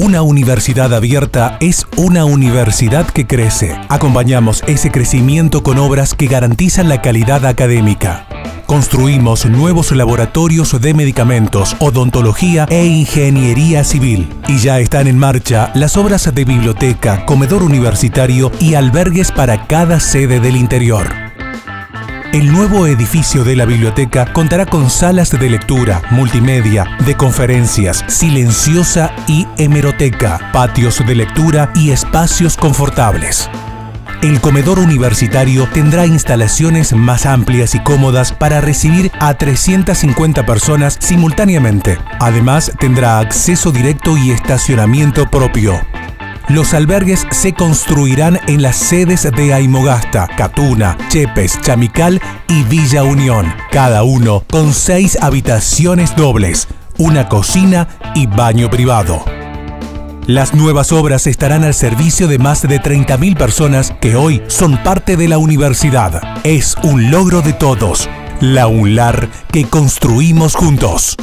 Una universidad abierta es una universidad que crece. Acompañamos ese crecimiento con obras que garantizan la calidad académica. Construimos nuevos laboratorios de medicamentos, odontología e ingeniería civil. Y ya están en marcha las obras de biblioteca, comedor universitario y albergues para cada sede del interior. El nuevo edificio de la biblioteca contará con salas de lectura, multimedia, de conferencias, silenciosa y hemeroteca, patios de lectura y espacios confortables. El comedor universitario tendrá instalaciones más amplias y cómodas para recibir a 350 personas simultáneamente. Además, tendrá acceso directo y estacionamiento propio. Los albergues se construirán en las sedes de Aimogasta, Catuna, Chepes, Chamical y Villa Unión, cada uno con seis habitaciones dobles, una cocina y baño privado. Las nuevas obras estarán al servicio de más de 30.000 personas que hoy son parte de la universidad. Es un logro de todos, la UNLAR que construimos juntos.